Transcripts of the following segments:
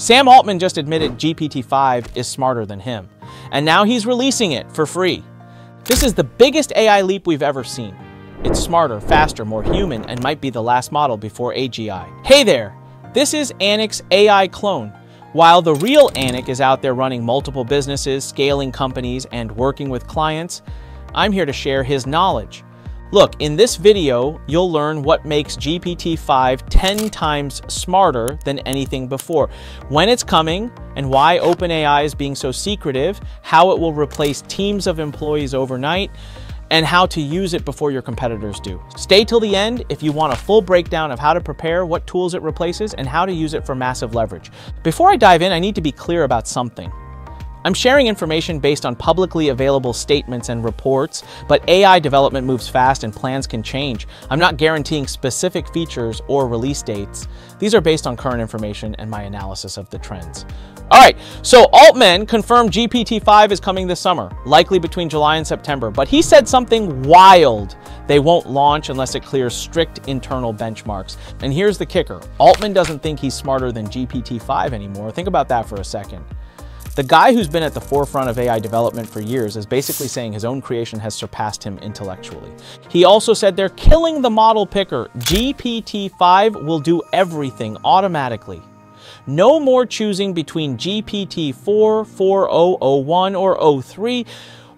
Sam Altman just admitted GPT-5 is smarter than him, and now he's releasing it for free. This is the biggest AI leap we've ever seen. It's smarter, faster, more human, and might be the last model before AGI. Hey there! This is Anik's AI clone. While the real Anik is out there running multiple businesses, scaling companies, and working with clients, I'm here to share his knowledge. Look, in this video, you'll learn what makes GPT-5 10 times smarter than anything before, when it's coming, and why OpenAI is being so secretive, how it will replace teams of employees overnight, and how to use it before your competitors do. Stay till the end if you want a full breakdown of how to prepare, what tools it replaces, and how to use it for massive leverage. Before I dive in, I need to be clear about something. I'm sharing information based on publicly available statements and reports, but AI development moves fast and plans can change. I'm not guaranteeing specific features or release dates. These are based on current information and my analysis of the trends. All right, so Altman confirmed GPT-5 is coming this summer, likely between July and September, but he said something wild. They won't launch unless it clears strict internal benchmarks. And here's the kicker. Altman doesn't think he's smarter than GPT-5 anymore. Think about that for a second. The guy who's been at the forefront of AI development for years is basically saying his own creation has surpassed him intellectually. He also said they're killing the model picker. GPT-5 will do everything automatically. No more choosing between GPT-4, 4o, o1, or o3.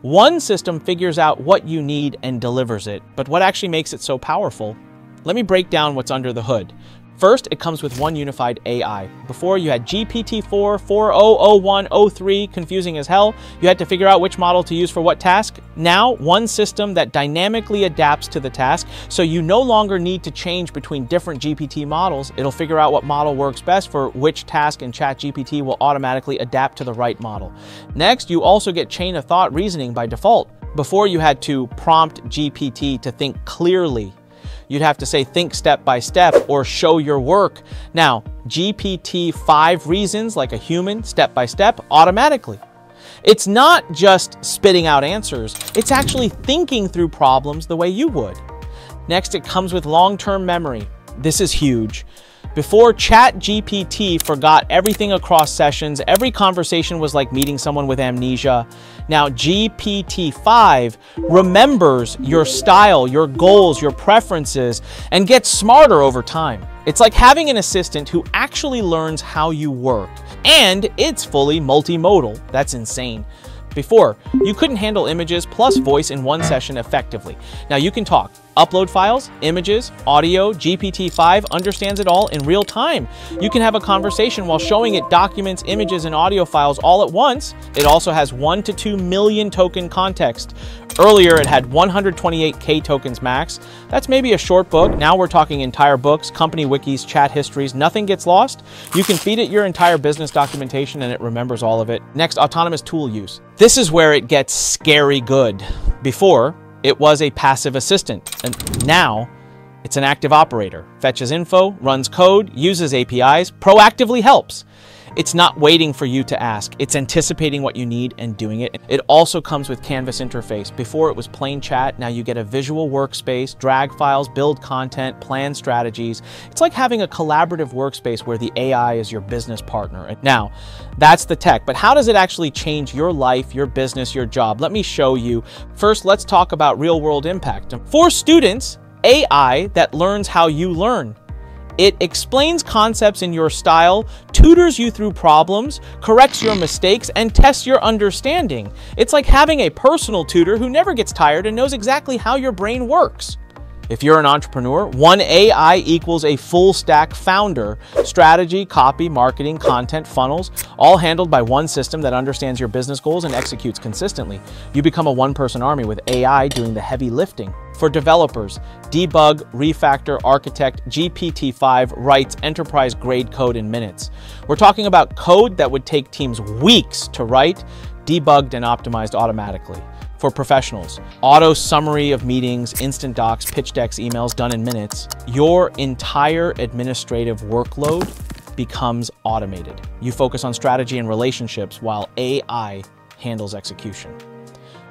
One system figures out what you need and delivers it. But what actually makes it so powerful? Let me break down what's under the hood. First, it comes with one unified AI. Before, you had GPT-4, 4001, o3, confusing as hell. You had to figure out which model to use for what task. Now, one system that dynamically adapts to the task, so you no longer need to change between different GPT models. It'll figure out what model works best for which task, and ChatGPT will automatically adapt to the right model. Next, you also get chain of thought reasoning by default. Before, you had to prompt GPT to think clearly You'd have to say think step by step or show your work. Now, GPT 5 reasons like a human step by step automatically. It's not just spitting out answers, it's actually thinking through problems the way you would. Next, it comes with long-term memory. This is huge. Before ChatGPT forgot everything across sessions, every conversation was like meeting someone with amnesia. Now, GPT-5 remembers your style, your goals, your preferences, and gets smarter over time. It's like having an assistant who actually learns how you work. And it's fully multimodal. That's insane. Before, you couldn't handle images plus voice in one session effectively. Now you can talk, upload files, images, audio, GPT-5 understands it all in real time. You can have a conversation while showing it documents, images, and audio files all at once. It also has 1 to 2 million token context. Earlier, it had 128k tokens max. That's maybe a short book. Now we're talking entire books, company wikis, chat histories. Nothing gets lost. You can feed it your entire business documentation and it remembers all of it. Next, autonomous tool use. This is where it gets scary good. Before, it was a passive assistant, and now it's an active operator. Fetches info, runs code, uses APIs, proactively helps. It's not waiting for you to ask. It's anticipating what you need and doing it. It also comes with Canvas interface. Before it was plain chat, now you get a visual workspace, drag files, build content, plan strategies. It's like having a collaborative workspace where the AI is your business partner. Now, that's the tech, but how does it actually change your life, your business, your job? Let me show you. First, let's talk about real world impact. For students, AI that learns how you learn. It explains concepts in your style, tutors you through problems, corrects your mistakes, and tests your understanding. It's like having a personal tutor who never gets tired and knows exactly how your brain works. If you're an entrepreneur, one AI equals a full stack founder. Strategy, copy, marketing, content, funnels, all handled by one system that understands your business goals and executes consistently. You become a one person army with AI doing the heavy lifting. For developers, debug, refactor, architect, GPT-5 writes enterprise grade code in minutes. We're talking about code that would take teams weeks to write, debugged and optimized automatically. For professionals, auto summary of meetings, instant docs, pitch decks, emails done in minutes. Your entire administrative workload becomes automated. You focus on strategy and relationships while AI handles execution.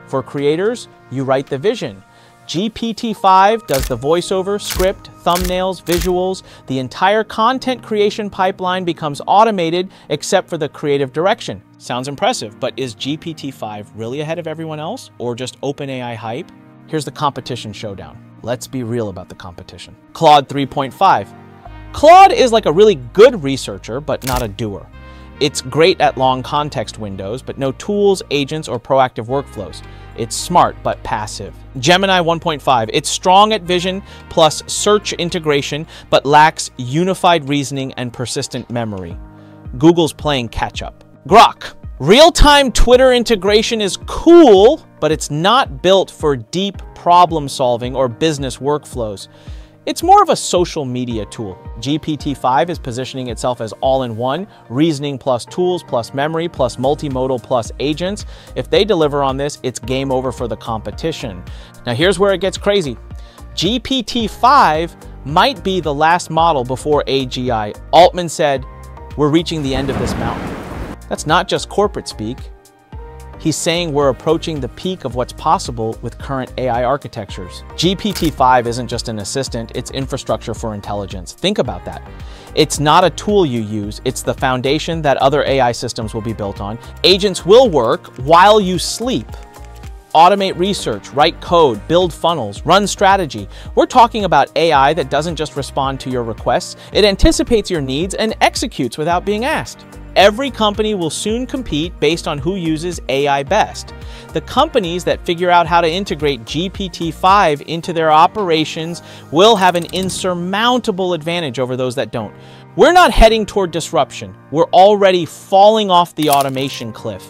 For creators, you write the vision, GPT-5 does the voiceover, script, thumbnails, visuals. The entire content creation pipeline becomes automated except for the creative direction. Sounds impressive, but is GPT-5 really ahead of everyone else or just OpenAI hype? Here's the competition showdown. Let's be real about the competition. Claude 3.5. Claude is like a really good researcher, but not a doer. It's great at long context windows, but no tools, agents, or proactive workflows. It's smart but passive. Gemini 1.5. It's strong at vision plus search integration, but lacks unified reasoning and persistent memory. Google's playing catch up. Grok. Real-time Twitter integration is cool, but it's not built for deep problem solving or business workflows. It's more of a social media tool. GPT-5 is positioning itself as all-in-one, reasoning plus tools plus memory plus multimodal plus agents. If they deliver on this, it's game over for the competition. Now here's where it gets crazy. GPT-5 might be the last model before AGI. Altman said, we're reaching the end of this mountain. That's not just corporate speak. He's saying we're approaching the peak of what's possible with current AI architectures. GPT-5 isn't just an assistant, it's infrastructure for intelligence. Think about that. It's not a tool you use, it's the foundation that other AI systems will be built on. Agents will work while you sleep. Automate research, write code, build funnels, run strategy. We're talking about AI that doesn't just respond to your requests, it anticipates your needs and executes without being asked. Every company will soon compete based on who uses AI best. The companies that figure out how to integrate GPT-5 into their operations will have an insurmountable advantage over those that don't. We're not heading toward disruption. We're already falling off the automation cliff.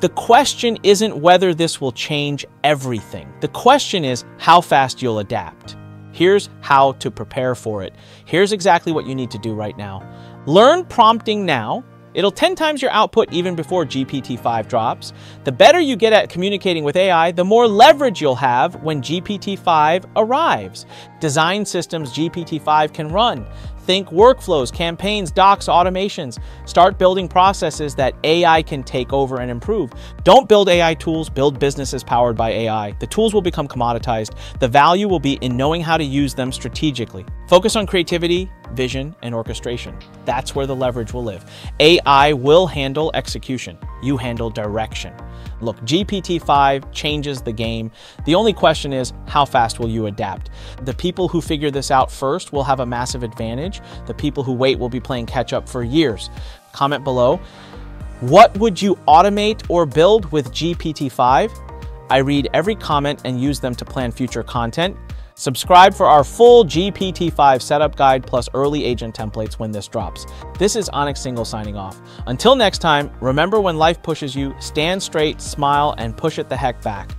The question isn't whether this will change everything. The question is how fast you'll adapt. Here's how to prepare for it. Here's exactly what you need to do right now. Learn prompting now It'll 10 times your output even before GPT-5 drops. The better you get at communicating with AI, the more leverage you'll have when GPT-5 arrives. Design systems GPT-5 can run. Think workflows, campaigns, docs, automations. Start building processes that AI can take over and improve. Don't build AI tools, build businesses powered by AI. The tools will become commoditized. The value will be in knowing how to use them strategically. Focus on creativity, vision, and orchestration. That's where the leverage will live. AI will handle execution. You handle direction. Look, GPT-5 changes the game. The only question is, how fast will you adapt? The people who figure this out first will have a massive advantage. The people who wait will be playing catch up for years. Comment below. What would you automate or build with GPT-5? I read every comment and use them to plan future content. Subscribe for our full GPT-5 setup guide plus early agent templates when this drops. This is Anik Singal signing off. Until next time, remember when life pushes you, stand straight, smile, and push it the heck back.